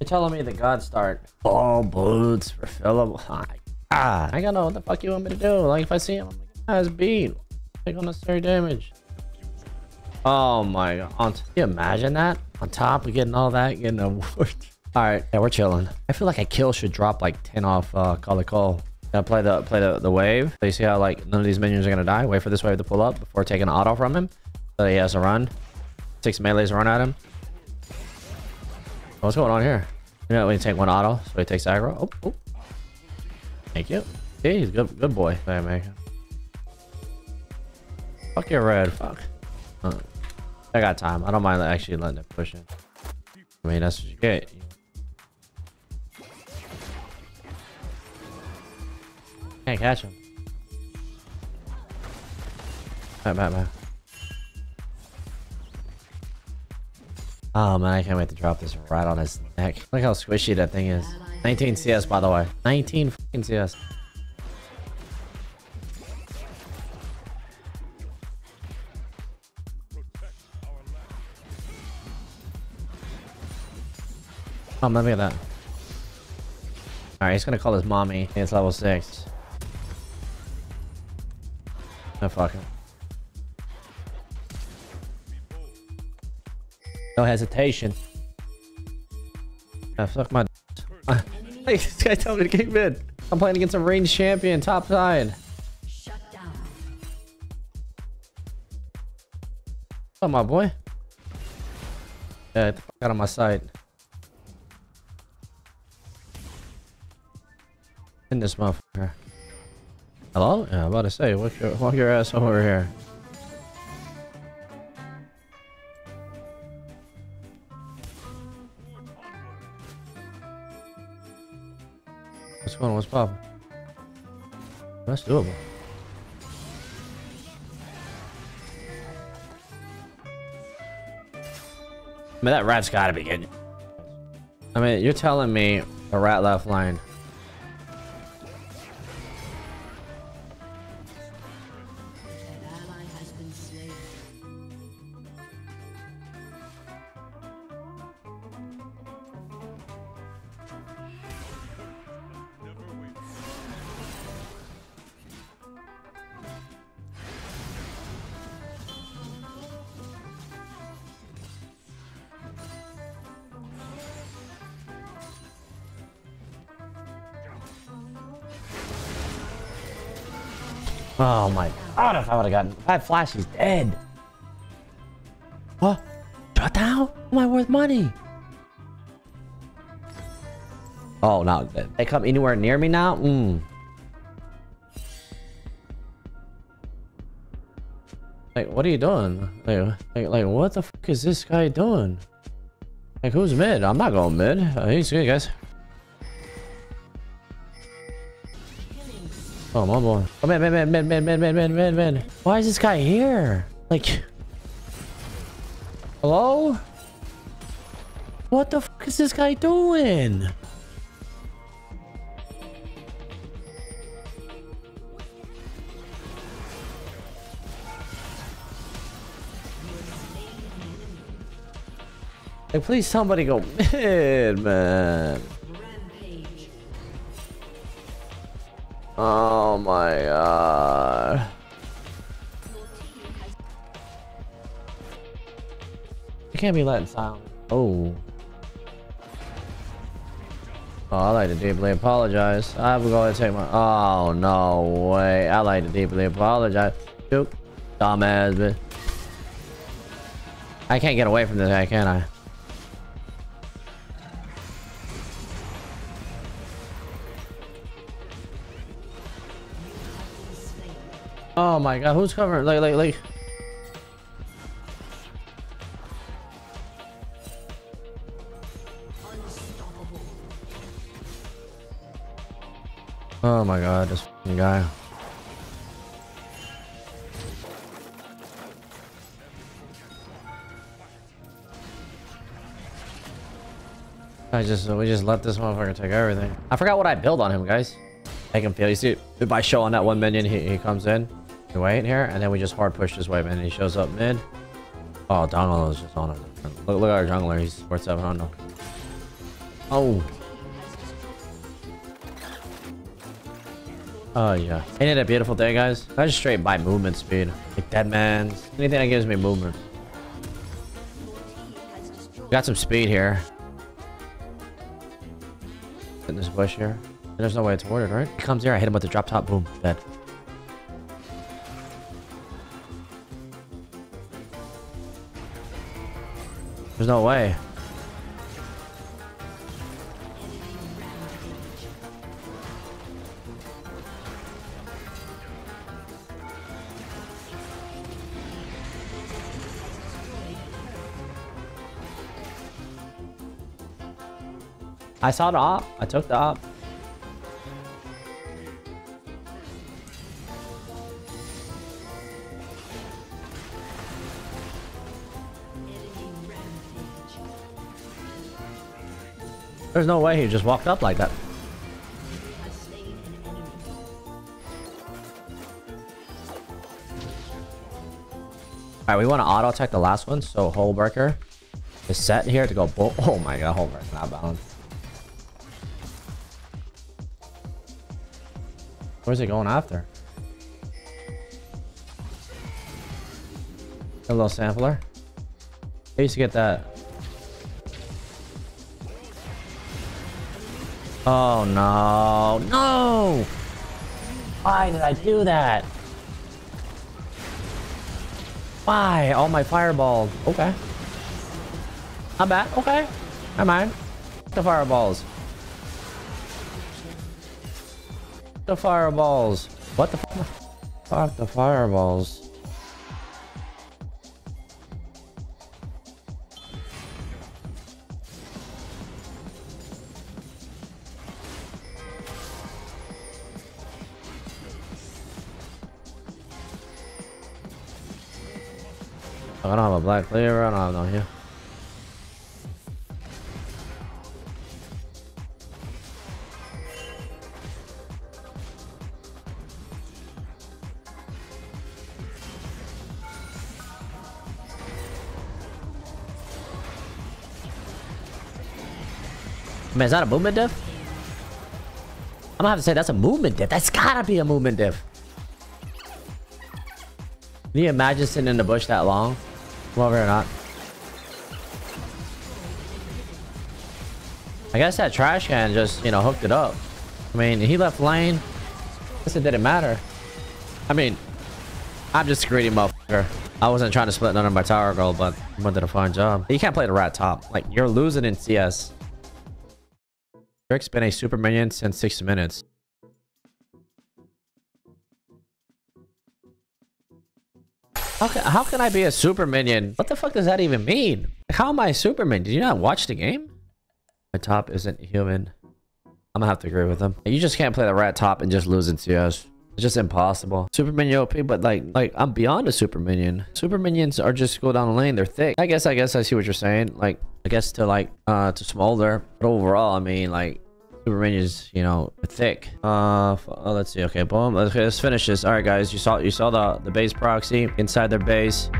You're telling me the God start all boots refillable. Oh. I gotta know what the fuck you want me to do. Like if I see him, I'm like, guys beat. Take unnecessary damage. Oh my god. On can you imagine that? On top of getting all that, getting a ward. Alright, yeah, we're chilling. I feel like a kill should drop like 10 off uh Call the Call. Gotta play the play the, the wave. So you see how like none of these minions are gonna die. Wait for this wave to pull up before taking an auto from him. So he has to run. Six melees run at him. What's going on here? You know, you take one auto, so he takes aggro. Oh, oh. Thank you. Yeah, he's good good boy. Hey, man. Fuck your red. Fuck. Uh, I got time. I don't mind actually letting it push in. I mean, that's what you get. Can't catch him. Back, back, back. Oh man, I can't wait to drop this right on his neck. Look how squishy that thing is. 19 CS, by the way. 19 fucking CS. Oh, let me get that. Alright, he's gonna call his mommy. It's level 6. No fucking. No hesitation. Ah, fuck my. hey, this guy told me to kick mid. I'm playing against a ranged champion, top side. Oh, my boy. Yeah, out of my sight. In this motherfucker. Hello? Yeah, I'm about to say, walk your, walk your ass over here. What's going on? What's popping? That's doable. I mean, that rat's gotta be getting. I mean, you're telling me a rat left line Oh my god, if I would have gotten that flash, he's dead. What? Shut down? Am I worth money? Oh, no. They come anywhere near me now? Mm. Like, what are you doing? Like, like, like, what the fuck is this guy doing? Like, who's mid? I'm not going mid. Uh, he's good, guys. Oh, my boy. Oh, man, man, man, man, man, man, man, man, man, man. Why is this guy here? Like... Hello? What the fuck is this guy doing? Like, please somebody go mid, man. Oh my god. You can't be letting silent. Oh. Oh, I like to deeply apologize. I'm going to take my... Oh, no way. I like to deeply apologize. Shoot. Dumbass, bitch. I can't get away from this guy, can I? Oh my god, who's covering? Like, like, like. Oh my god, this guy. I just we just let this motherfucker take everything. I forgot what I built on him, guys. Make him feel. You see, by showing that one minion, he, he comes in. Wait here, and then we just hard push this way, man. He shows up mid. Oh, Donald is just on him. Look, look at our jungler. He's worth 700. Oh. Oh yeah. Ain't it a beautiful day, guys? I just straight by movement speed. Like dead man's. Anything that gives me movement. Got some speed here. In this bush here. There's no way it's warded, right? He comes here, I hit him with the drop top, boom, dead. There's no way. I saw the op. I took the op. There's no way he just walked up like that. Alright, we want to auto attack the last one, so Hullbreaker is set here to go bull. Oh my god, Hullbreaker not balanced. Where's it going after? A little sampler. I used to get that. Oh no, no! Why did I do that? Why? All my fireballs. Okay. Not bad. Okay. Never mind. The fireballs. The fireballs. What the fuck? the fireballs. I don't have a Black Cleaver. I don't have no here. Man, is that a movement diff? I'm gonna have to say that's a movement diff. That's gotta be a movement diff. Can you imagine sitting in the bush that long? Whether or not. I guess that trash can just, you know, hooked it up. I mean, he left lane. I guess it didn't matter. I mean, I'm just a greedy motherfucker. I wasn't trying to split none of my tower goal, but I did a fine job. You can't play the rat top. Like, you're losing in CS. Drake's been a super minion since six minutes. How can, how can I be a super minion? What the fuck does that even mean? How am I a super minion? Did you not watch the game? My top isn't human. I'm gonna have to agree with him. You just can't play the rat top and just lose in CS. It's just impossible. Super minion OP, but like, like I'm beyond a super minion. Super minions are just go down the lane. They're thick. I guess, I guess I see what you're saying. Like, I guess to like, uh, to smolder. But overall, I mean, like, super minions, you know, thick. Uh, oh, let's see. Okay, boom. Okay, let's finish this. All right, guys. You saw, you saw the the base proxy inside their base.